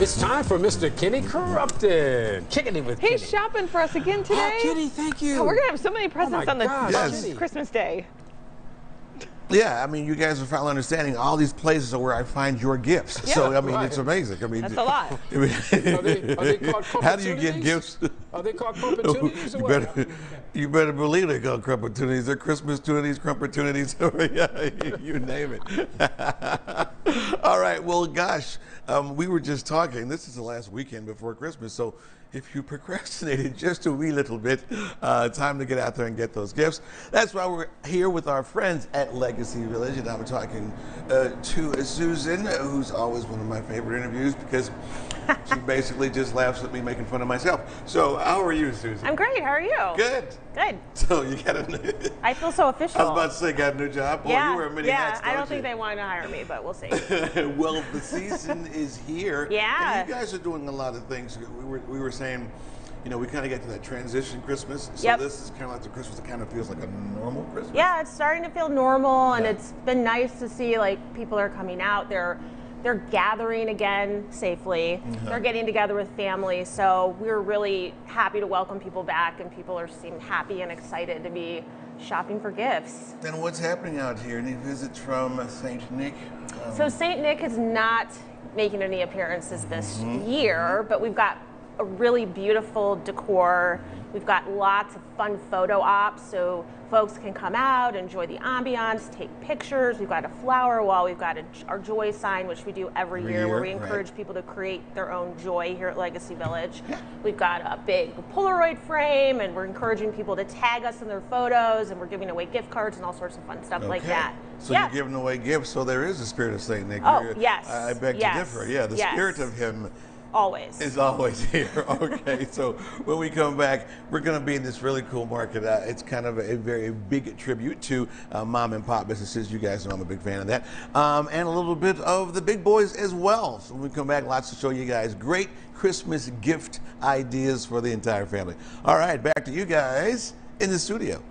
It's time for Mr. Kenny Crumpton. Kicking it with He's Kenny. shopping for us again oh, today. Oh, Kenny, thank you. Oh, we're gonna have so many oh, presents my on the gosh, on Yes. Christmas Day. Yeah, I mean, you guys are finally understanding all these places are where I find your gifts. Yeah. so I mean, Right. it's amazing. I mean, That's a lot. I mean, Are they, are they called how do you get gifts? Are they called oh, opportunities or you better, you better believe they call opportunities. They're Christmas opportunities, opportunities. yeah, you name it. All right. Well, gosh, um, we were just talking. This is the last weekend before Christmas, so if you procrastinated just a wee little bit, uh, time to get out there and get those gifts. That's why we're here with our friends at Legacy Village, and I'm talking uh, to Susan, who's always one of my favorite interviews because she basically just laughs at me making fun of myself. So, how are you, Susan? I'm great. How are you? Good. Good. So you got a new. I feel so official. I was about to say, got a new job. Boy, yeah, you wear many yeah. hats. I don't you? think they want to hire me, but we'll see. well, the season is here. Yeah. And you guys are doing a lot of things. We were, we were saying, you know, we kind of get to that transition Christmas. So Yep. this is kind of like the Christmas that kind of feels like a normal Christmas. yeah, it's starting to feel normal, and Yeah. it's been nice to see like people are coming out. They're they're gathering again safely. Mm-hmm. They're getting together with family. So we're really happy to welcome people back, and people are seem happy and excited to be shopping for gifts. Then what's happening out here? Any visits from St. Nick? Um, So St. Nick is not making any appearances this Mm-hmm. year, but we've got a really beautiful decor. We've got lots of fun photo ops, so folks can come out, enjoy the ambiance, take pictures. We've got a flower wall. We've got a, our joy sign, which we do every, Every year, where we year, right. encourage people to create their own joy here at Legacy Village. We've got a big Polaroid frame, and we're encouraging people to tag us in their photos, and we're giving away gift cards and all sorts of fun stuff like that. So yeah. you're giving away gifts, so there is a spirit of St. Nick. Oh, yes, I, I beg yes, to differ. Yeah, the yes. spirit of him Always. is always here. Okay, so when we come back, we're going to be in this really cool market. Uh, it's kind of a, very big tribute to uh, mom and pop businesses. You guys know I'm a big fan of that. Um, and a little bit of the big boys as well. So when we come back, lots to show you guys. Great Christmas gift ideas for the entire family. All right, back to you guys in the studio.